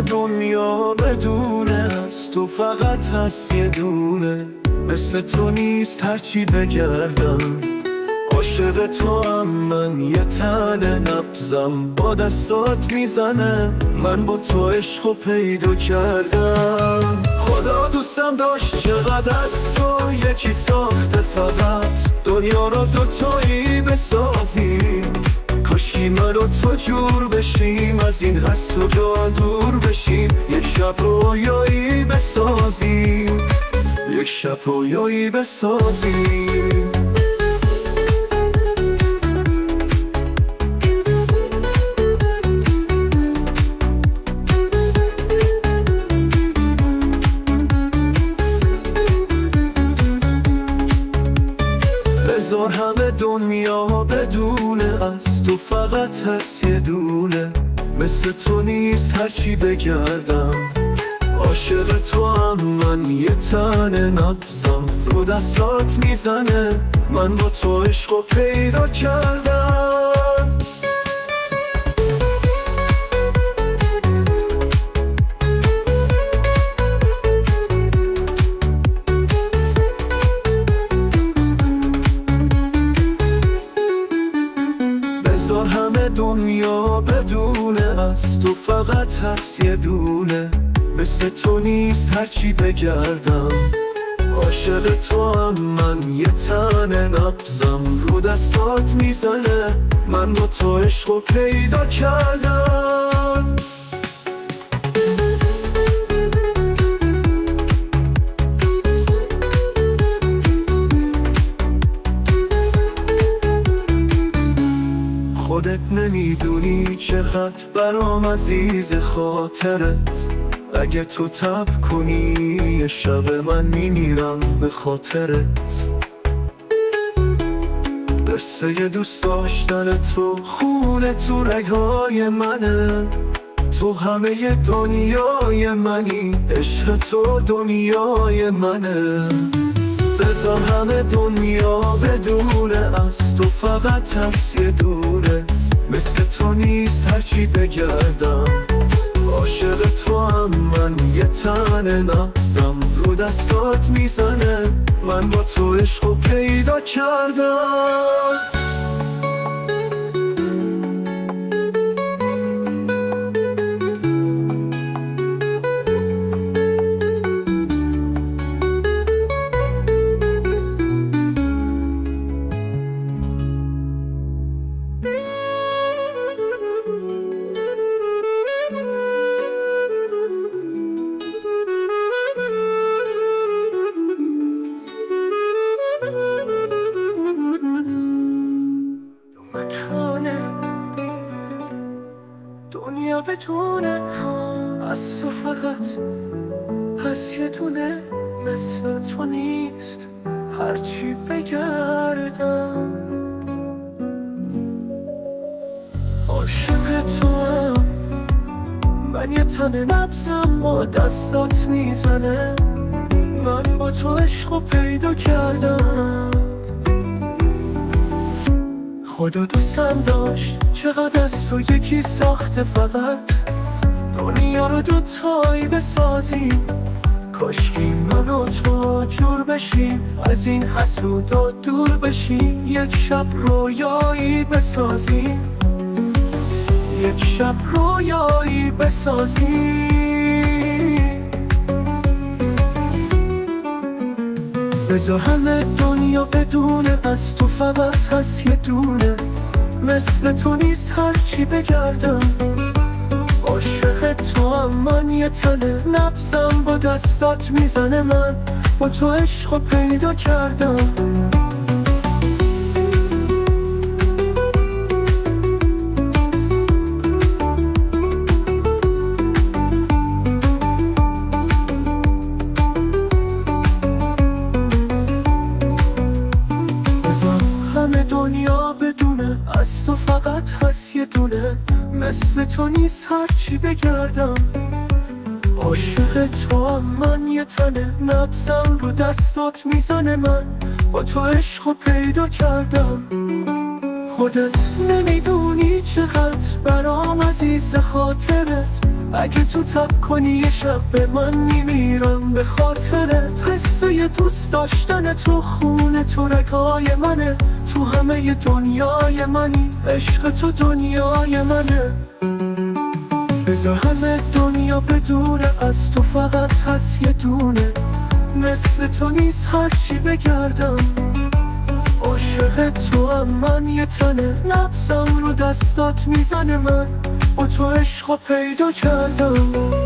دنیا بدونه از تو فقط هست یه دونه. مثل تو نیست هرچی بگردم. عاشق تو هم من یه تن نبزم با دستات می‌زنه من با تو عشق و پیدا کردم. خدا دوستم داشت چقدر از تو یکی ساخته فقط. دنیا رو دوتایی بسازیم. کاشکی من و تو جور بشیم. از این حس و جا دور بشیم. یک شب رویایی بسازیم. یک شب رویایی بسازیم. دنیا بدونه از تو فقط هست یه دونه. مثل تو نیست هرچی بگردم. عاشق تو هم من یه تن نبزم رو دستات می‌زنه. من با تو عشق پیدا کردم. از تو فقط هست یه دونه. مثل تو نیست هرچی بگردم. عاشق تو هم من یه تن نبزم رو دستات می‌زنه من با تو عشق و پیدا کردم. خودت نمی‌دونی چقدر برام عزیز خاطرت. اگه تو تب کنی شب من میمیرم به خاطرت. قصه دوست داشتن تو خونه تو رگهای منه. تو همه دنیای منی عشق تو دنیای منه. بذار همه دنیا بدونه از تو فقط هست یه دونه مثل تو نیست هرچی بگردم. عاشق تو هم من یه تن نبزم رو دستات می‌زنه. من با تو عشق پیدا کردم. بدونه از تو فقط از یه دونه مثل تو نیست. هرچی بگردم. عاشق تو هم من یه تن نبزم با دستات می‌زنه. من با تو عشق پیدا کردم. خدا دوستم داشت. چقدر از تو یکی ساخته فقط؟ دنیا رو دوتایی بسازیم. کاشکی من و تو جور بشیم. از این حسودا دور بشیم. یک شب رویایی بسازیم. یک شب رویایی بسازیم. بذار همه دنیا بدونه از تو فقط هست یه دونه. مثل تو نیست هرچی بگردم. عاشق تو هم من یه تنه نبزم با دستات می‌زنه من. با تو عشق پیدا کردم. مثل تو نیست هرچی بگردم. عاشق تو هم من یه تنه نبزم رو دستات می‌زنه من. با تو عشق پیدا کردم. خودت نمی‌دونی چقدر برام عزیز خاطرت. اگه تو تب کنی یه شب به من میمیرم به خاطرت. قصه دوست داشتن تو خونه تو رگای منه. تو همه دنیای منی. عشق تو دنیای منه. بذار همه دنیا بدونه از تو فقط هست یه دونه. مثل تو نیست هرچی بگردم. عاشق تو هم من یه تنه. نبزم رو دستات می‌زنه من. با تو عشق پیدا کردم.